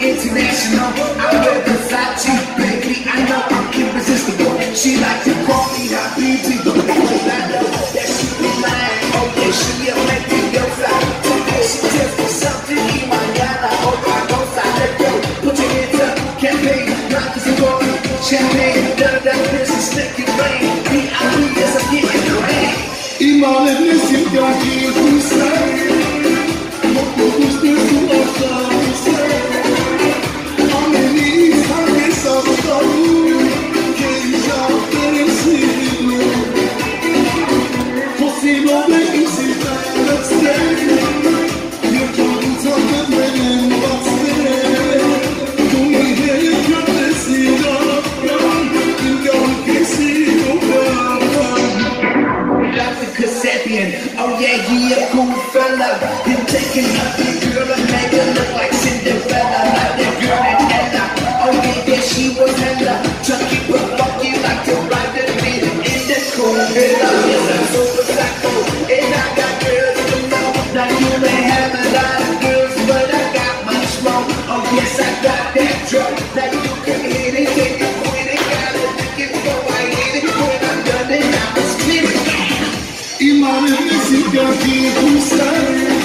international. I wear Versace, baby. I know I'm irresistible. She likes to call me Habibi, but I know that she be lying. Oh she a mafiosa. Today she tells me something in my yada. Oh, I go side, let. Put your hands up, just a glory. Champagne, da da da, business, sticky rain. B.I.B. as I'm getting the rain. İman etmesin gaki kuşlar Mutlu yeah, he a cool fella. He taking up the girl and make her look like Cinderella, like the girl in Ella. Oh yeah, she was hella. Chucky but funky like to ride the beat in the cool. Yes, I'm super psycho, and I got girls to know. Now you may have a lot of girls, but I got much more. Oh yes, I got imare mizika ki kusare